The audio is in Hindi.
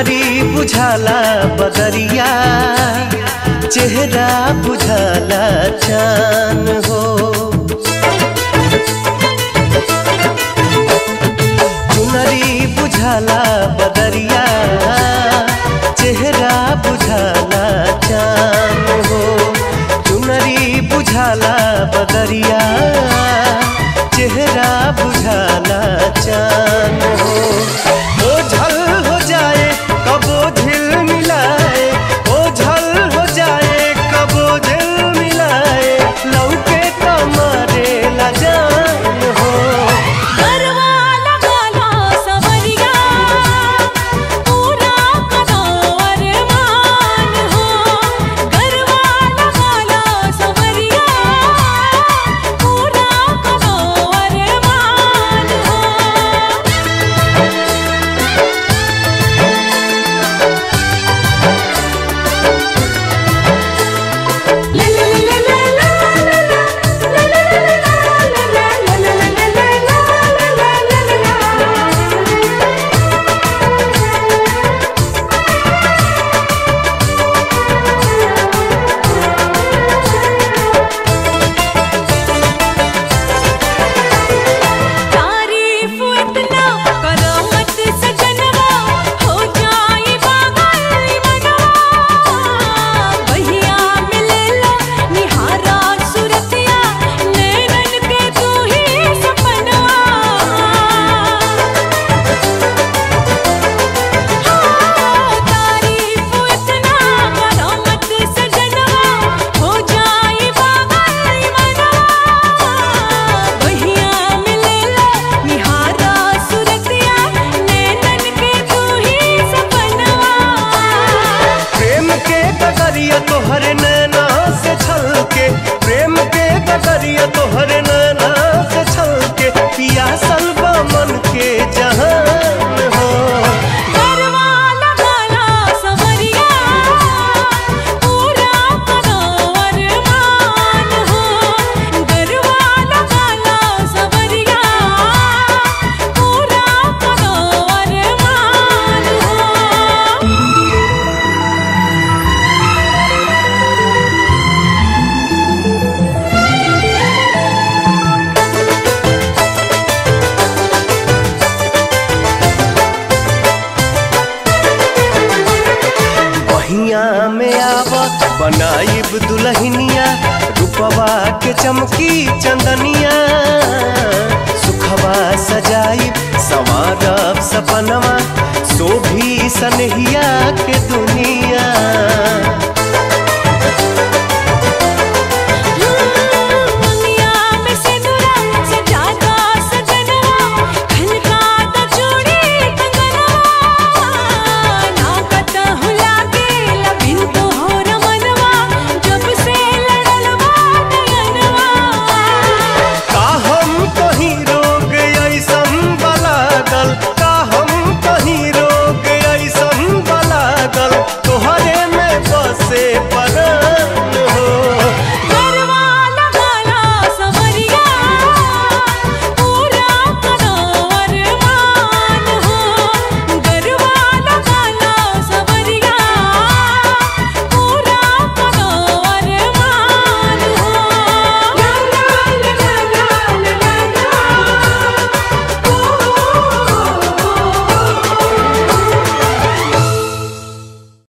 तोहरी बुझाला बदरिया चेहरा बुझाला चान। cantaria बनाइब दुलहिनिया रूपवा के चमकी चंदनिया। सुखवा सजाइब सवारब सपनवा सोभी सनहिया के दुनिया।